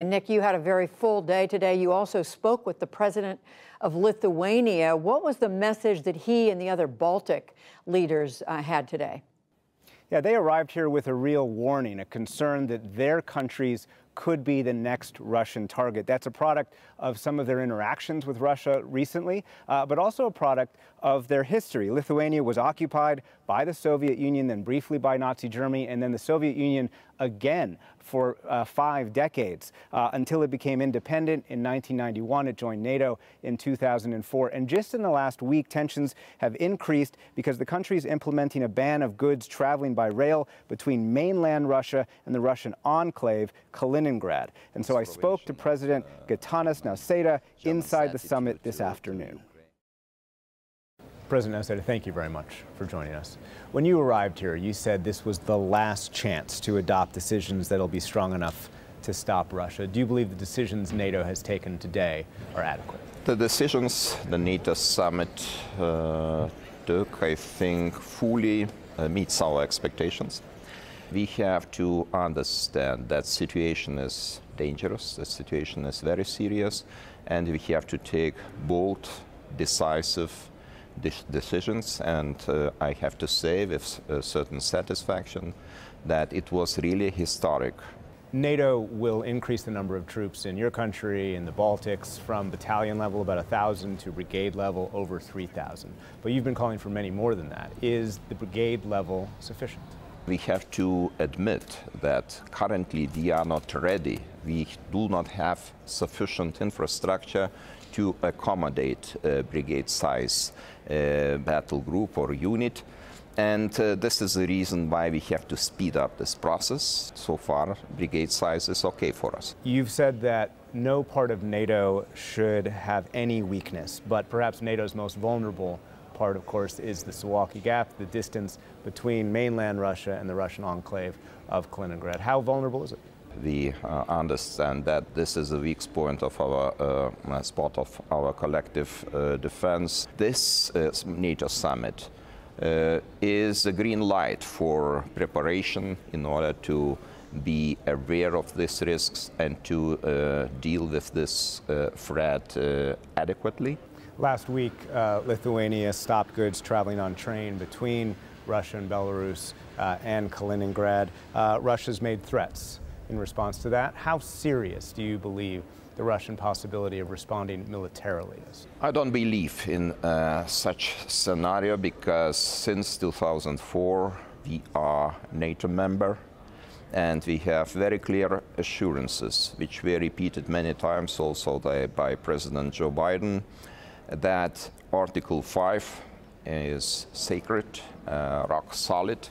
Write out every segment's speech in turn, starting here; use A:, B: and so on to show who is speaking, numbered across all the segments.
A: Nick, you had a very full day today. You also spoke with the president of Lithuania. What was the message that he and the other Baltic leaders uh, had today?
B: Yeah, they arrived here with a real warning, a concern that their countries could be the next Russian target. That's a product of some of their interactions with Russia recently, uh, but also a product of their history. Lithuania was occupied by the Soviet Union, then briefly by Nazi Germany, and then the Soviet Union again for uh, five decades uh, until it became independent in 1991. It joined NATO in 2004. And just in the last week, tensions have increased because the country is implementing a ban of goods traveling by rail between mainland Russia and the Russian enclave, Kaliningrad. And so I spoke to President Gitanas Nausėda inside the summit this afternoon. President Nausėda, thank you very much for joining us. When you arrived here, you said this was the last chance to adopt decisions that will be strong enough to stop Russia. Do you believe the decisions NATO has taken today are adequate?
C: The decisions the NATO summit uh, took, I think, fully uh, meets our expectations. We have to understand that situation is dangerous, the situation is very serious, and we have to take bold, decisive decisions, and uh, I have to say with a certain satisfaction that it was really historic.
B: NATO will increase the number of troops in your country, in the Baltics, from battalion level, about 1,000, to brigade level, over 3,000. But you've been calling for many more than that. Is the brigade level sufficient?
C: We have to admit that currently we are not ready. We do not have sufficient infrastructure to accommodate a brigade size uh, battle group or unit. And uh, this is the reason why we have to speed up this process. So far, brigade size is okay for us.
B: You've said that no part of NATO should have any weakness, but perhaps NATO's most vulnerable part, of course, is the Suwalki Gap, the distance between mainland Russia and the Russian enclave of Kaliningrad. How vulnerable is it?
C: We uh, understand that this is a weak point of our uh, spot of our collective uh, defense. This uh, NATO summit uh, is a green light for preparation in order to be aware of these risks and to uh, deal with this threat adequately.
B: Last week, uh, Lithuania stopped goods traveling on train between Russia and Belarus uh, and Kaliningrad. Uh, Russia's made threats in response to that. How serious do you believe the Russian possibility of responding militarily is?
C: I don't believe in uh, such scenario because since 2004 we are NATO member and we have very clear assurances which were repeated many times also by President Joe Biden that Article 5 is sacred, uh, rock solid,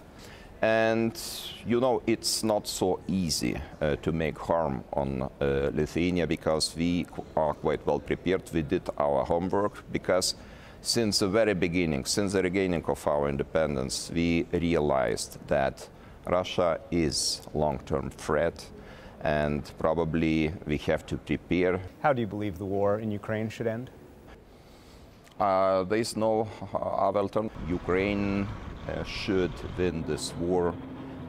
C: and you know it's not so easy uh, to make harm on uh, Lithuania because we are quite well prepared. We did our homework because since the very beginning, since the regaining of our independence, we realized that Russia is long-term threat and probably we have to prepare.
B: How do you believe the war in Ukraine should end?
C: Uh, there is no other alternative. Ukraine uh, should win this war.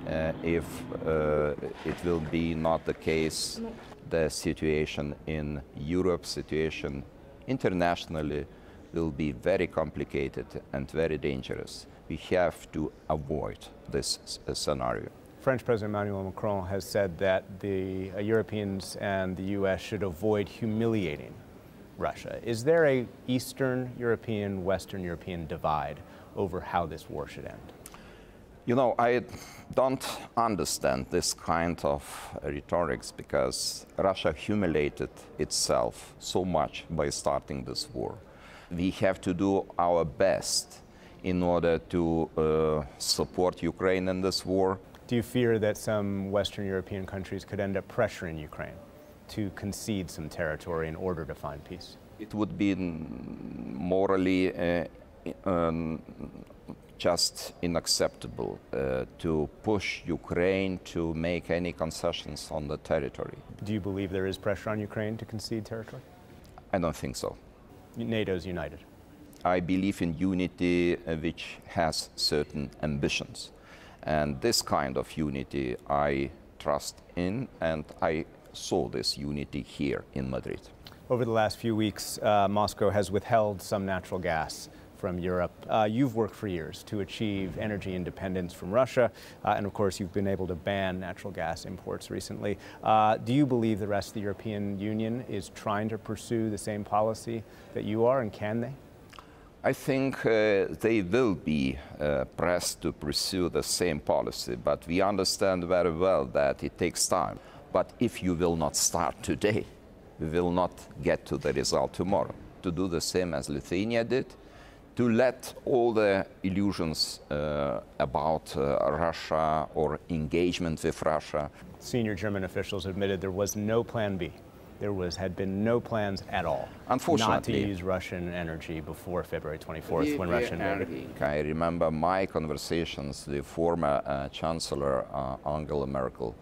C: Uh, if uh, it will be not the case, the situation in Europe, situation internationally, will be very complicated and very dangerous. We have to avoid this uh, scenario.
B: French President Emmanuel Macron has said that the uh, Europeans and the U.S. should avoid humiliating Russia. Is there a Eastern European, Western European divide over how this war should end?
C: You know, I don't understand this kind of rhetorics because Russia humiliated itself so much by starting this war. We have to do our best in order to uh, support Ukraine in this war.
B: Do you fear that some Western European countries could end up pressuring Ukraine? To concede some territory in order to find peace?
C: It would be morally uh, um, just unacceptable uh, to push Ukraine to make any concessions on the territory.
B: Do you believe there is pressure on Ukraine to concede territory?
C: I don't think so.
B: NATO's united.
C: I believe in unity uh, which has certain ambitions. And this kind of unity I trust in, and I saw this unity here in Madrid.
B: Over the last few weeks, uh, Moscow has withheld some natural gas from Europe. Uh, you've worked for years to achieve energy independence from Russia, uh, and of course, you've been able to ban natural gas imports recently. Uh, do you believe the rest of the European Union is trying to pursue the same policy that you are, and can they?
C: I think uh, they will be uh, pressed to pursue the same policy, but we understand very well that it takes time. But if you will not start today, we will not get to the result tomorrow. To do the same as Lithuania did, to let all the illusions uh, about uh, Russia or engagement with Russia.
B: Senior German officials admitted there was no plan B. There was had been no plans at all
C: Unfortunately,
B: not to use Russian energy before February 24th when Russia invaded.
C: I remember my conversations with former uh, Chancellor uh, Angela Merkel,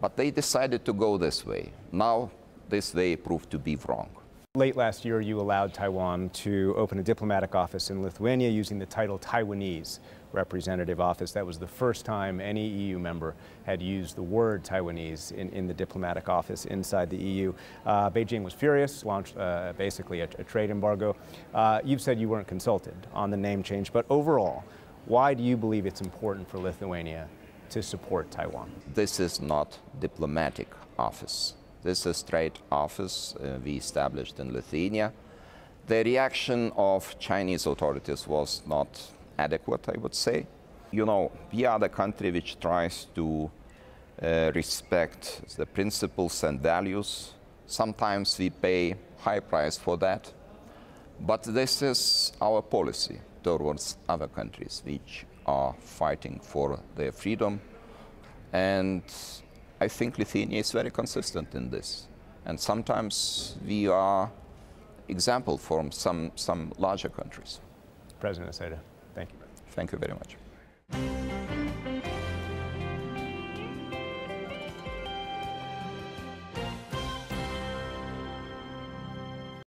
C: but they decided to go this way. Now, this way proved to be wrong.
B: Late last year, you allowed Taiwan to open a diplomatic office in Lithuania using the title Taiwanese representative office. That was the first time any EU member had used the word Taiwanese in, in the diplomatic office inside the EU. Uh, Beijing was furious, launched uh, basically a, a, trade embargo. Uh, you've said you weren't consulted on the name change, but overall, why do you believe it's important for Lithuania to support Taiwan?
C: This is not diplomatic office. This is trade office uh, we established in Lithuania. The reaction of Chinese authorities was not adequate, I would say. You know, we are the country which tries to uh, respect the principles and values. Sometimes we pay high price for that, but this is our policy towards other countries which are fighting for their freedom. And I think Lithuania is very consistent in this. And sometimes we are example from some, some larger countries.
B: President Nausėda, thank you.
C: Thank you very much.